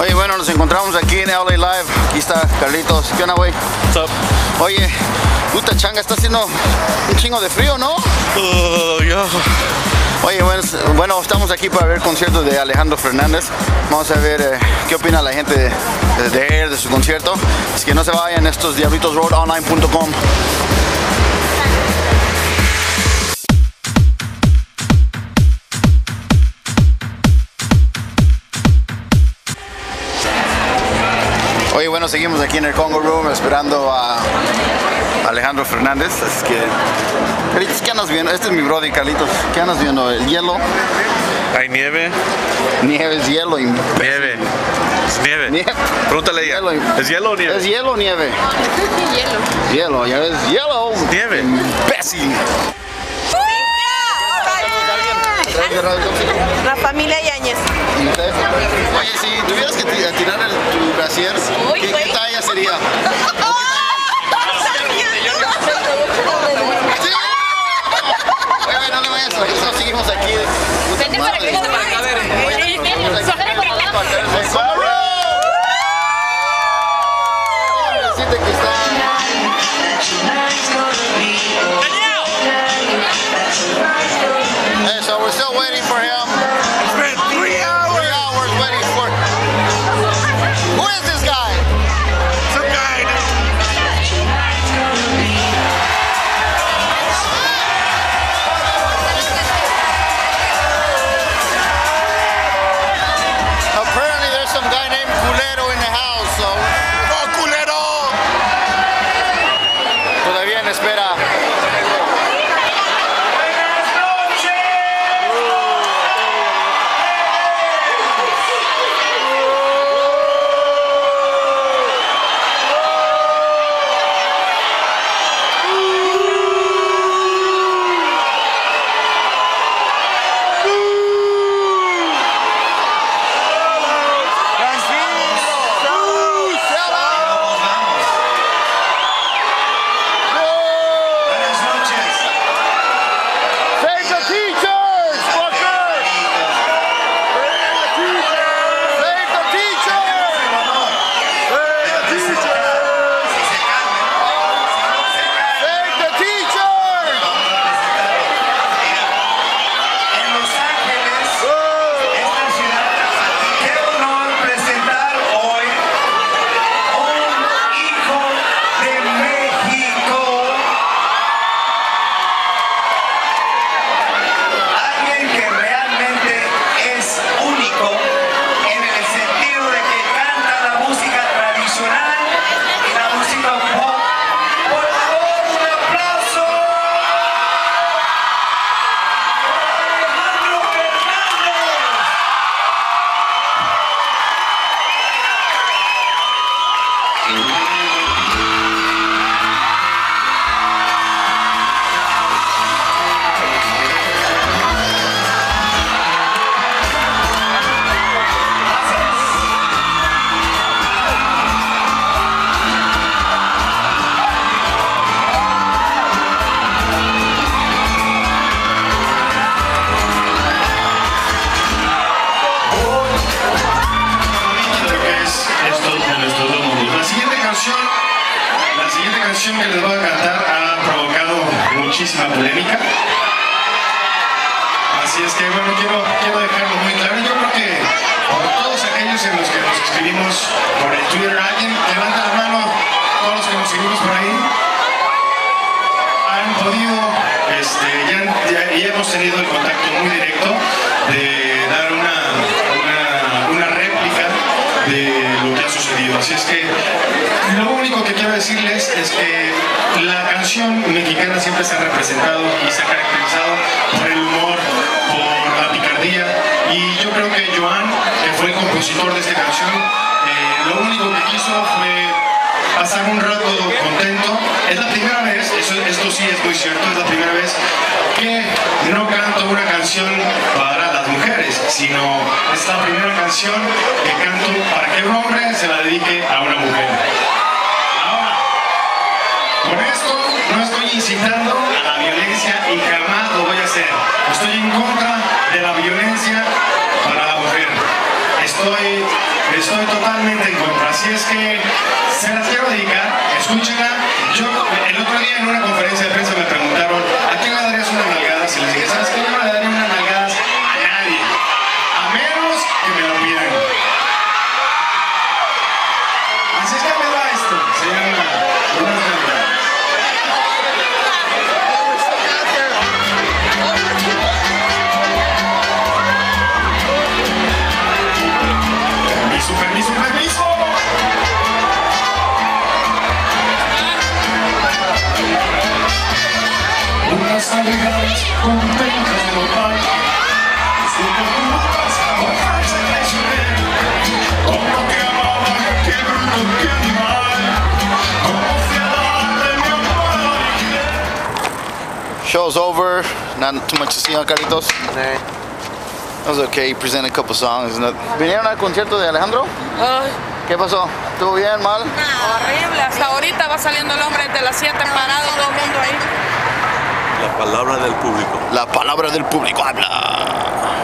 Oye, bueno, nos encontramos aquí en LA Live. Aquí está Carlitos. ¿Qué onda, güey? What's up? Oye, puta changa, está haciendo un chingo de frío, ¿no? Uh, yeah. Oye, bueno, es- bueno, estamos aquí para ver el concierto de Alejandro Fernández. Vamos a ver eh, qué opina la gente de, de él, de su concierto. Así que no se vayan estos diablitosroadonline.com. Oye, bueno, seguimos aquí en el Congo Room esperando a Alejandro Fernández. Así que, Carlitos, ¿qué andas viendo? Este es mi brother Carlitos. ¿Qué andas viendo? ¿El hielo? Hay nieve. Nieve es hielo. y- Nieve. Es nieve. Nieve. Pregúntale a ella. Hielo y- ¿Es hielo o nieve? ¿Es hielo o nieve? Hielo. Hielo, ya ves, hielo. Nieve. Imbécil. ¿Traes de radio tóxico? La familia Yáñez. ¿Y usted? Oye, si tuvieras que ti- tirar el, tu brasier, ¿qué, qué talla sería? we're still waiting for him. Canción que les voy a cantar ha provocado muchísima polémica. Así es que bueno, quiero, dejarlo muy claro. Yo creo que por todos aquellos en los que nos escribimos por el Twitter, alguien levanta la mano, todos los que nos seguimos por ahí, han podido, este, ya hemos tenido el contacto muy directo de dar una, una, una réplica de lo que ha sucedido. Así es que lo único que quiero decirles es que la canción mexicana siempre se ha representado y se ha caracterizado por el humor, por la picardía. Y yo creo que Joan, que fue el compositor de esta canción, eh, lo único que quiso fue pasar un rato contento. Es la primera vez, esto sí es muy cierto, es la primera vez que no canto una canción para las mujeres, sino es la primera canción que canto para que un hombre se la dedique a una mujer. Estoy en contra de la violencia para la mujer. Estoy estoy totalmente en contra. Así es que se las quiero dedicar, escúchenla. Yo el otro día en una conferencia de prensa me preguntaron, ¿a quién le darías una nalgada? Y les dije, ¿sabes qué? No De. Como amaba, animal. Como mi amor original. Show's over. Not too much to see on Carlitos. That was okay. He presented a couple songs. ¿Vinieron al concierto de Alejandro? Ay, ¿Qué pasó? ¿Estuvo bien, mal? horrible. Hasta ahorita va saliendo el hombre de las 7 parado, todo el mundo ahí. La palabra del público. La palabra del público habla.